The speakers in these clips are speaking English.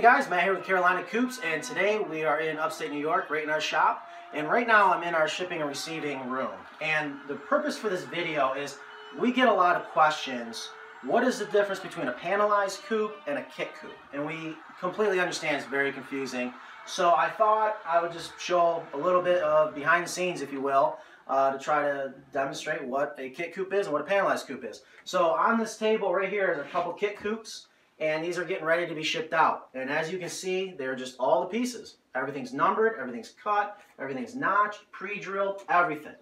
Hey guys, Matt here with Carolina Coops, and today we are in upstate New York, right in our shop. And right now I'm in our shipping and receiving room. And the purpose for this video is we get a lot of questions. What is the difference between a panelized coop and a kit coop? And we completely understand it's very confusing. So I thought I would just show a little bit of behind the scenes, if you will, uh, to try to demonstrate what a kit coop is and what a panelized coop is. So on this table right here is a couple kit coops and these are getting ready to be shipped out. And as you can see, they're just all the pieces. Everything's numbered, everything's cut, everything's notched, pre-drilled, everything.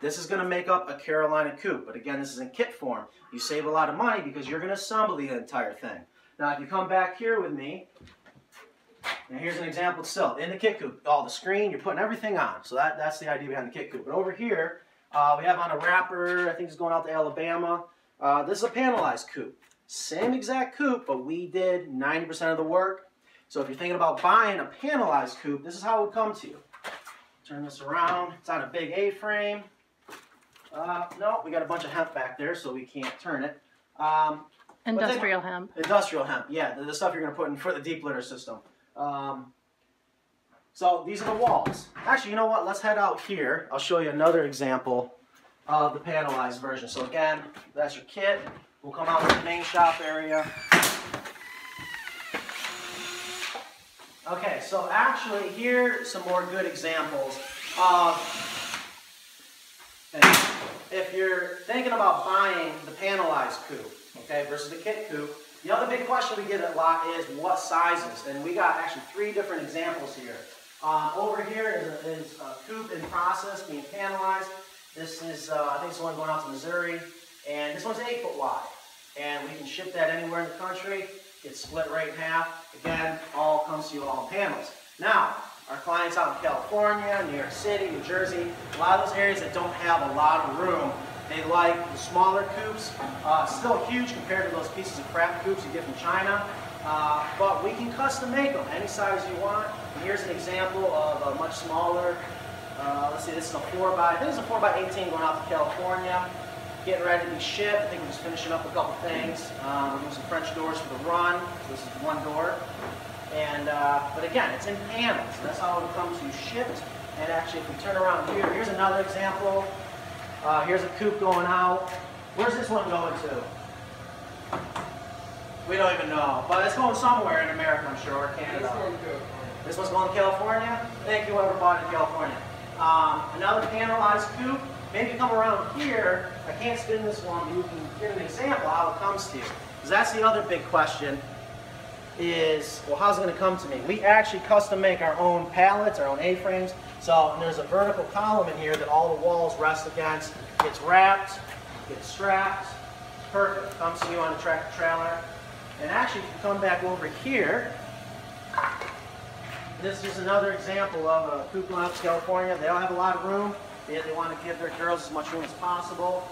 This is going to make up a Carolina coop, but again, this is in kit form. You save a lot of money because you're going to assemble the entire thing. Now, if you come back here with me, and here's an example still, in the kit coop, all the screen, you're putting everything on. So that, that's the idea behind the kit coop. But over here, uh, we have on a wrapper, I think it's going out to Alabama. Uh, this is a panelized coop. Same exact coop, but we did 90% of the work. So if you're thinking about buying a panelized coop, this is how it would come to you. Turn this around. It's on a big A-frame. Uh, no, we got a bunch of hemp back there, so we can't turn it. Um, industrial hemp. Industrial hemp, yeah, the, the stuff you're going to put in for the deep litter system. Um, so these are the walls. Actually, you know what? Let's head out here. I'll show you another example of the panelized version. So again, that's your kit. We'll come out to the main shop area. Okay, so actually here some more good examples of if you're thinking about buying the panelized coop, okay, versus the kit coop, the other big question we get a lot is what sizes, and we got actually three different examples here. Um, over here is a, is a coop in process being panelized. This is, uh, I think it's the one going out to Missouri. And this one's 8 foot wide. And we can ship that anywhere in the country. It's split right in half. Again, all comes to you all in panels. Now, our clients out in California, New York City, New Jersey, a lot of those areas that don't have a lot of room, they like the smaller coops. Uh, still huge compared to those pieces of crap coops you get from China. Uh, but we can custom make them any size you want. And here's an example of a much smaller. Uh, let's see, this is a 4 by I think it's a 4 by 18 going out to California getting ready to be shipped. I think we're just finishing up a couple things. Um, we're doing some French doors for the run. So this is one door. And, uh, but again, it's in panels. That's how it comes to shipped. And actually, if we turn around here, here's another example. Uh, here's a coop going out. Where's this one going to? We don't even know. But it's going somewhere in America, I'm sure, or Canada. This one's going to California? Thank you, whoever bought it in California. Um, another panelized coop. Maybe come around here, I can't spin this one, but you can get an example how it comes to you. Because that's the other big question is, well, how's it going to come to me? We actually custom make our own pallets, our own A-frames. So there's a vertical column in here that all the walls rest against. Gets wrapped, gets strapped. Perfect. Comes to you on a tractor trailer. And actually, if you come back over here, this is another example of a Lounge, California. They don't have a lot of room. They, they want to give their girls as much room as possible.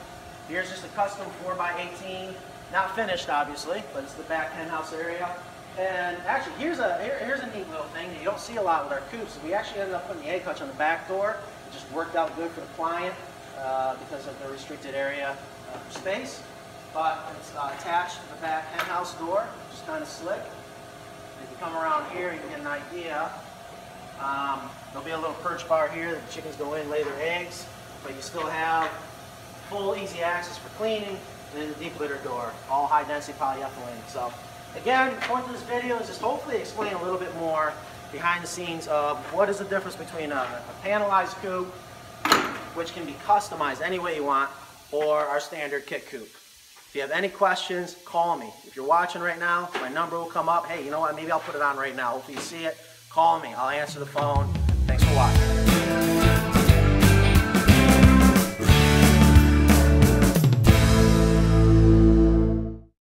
Here's just a custom 4x18. Not finished, obviously, but it's the back henhouse area. And actually, here's a here, here's a neat little thing that you don't see a lot with our coops. We actually ended up putting the egg hutch on the back door. It just worked out good for the client uh, because of the restricted area uh, space. But it's uh, attached to the back henhouse door, just kind of slick. If you come around here, you get an idea. Um, there'll be a little perch bar here that the chickens go in, lay their eggs, but you still have full easy access for cleaning, and then the deep litter door, all high density polyethylene. So again, the point of this video is just hopefully explain a little bit more behind the scenes of what is the difference between a, a panelized coop, which can be customized any way you want, or our standard kit coop. If you have any questions, call me. If you're watching right now, my number will come up. Hey, you know what? Maybe I'll put it on right now. Hopefully you see it. Call me. I'll answer the phone. Thanks for watching.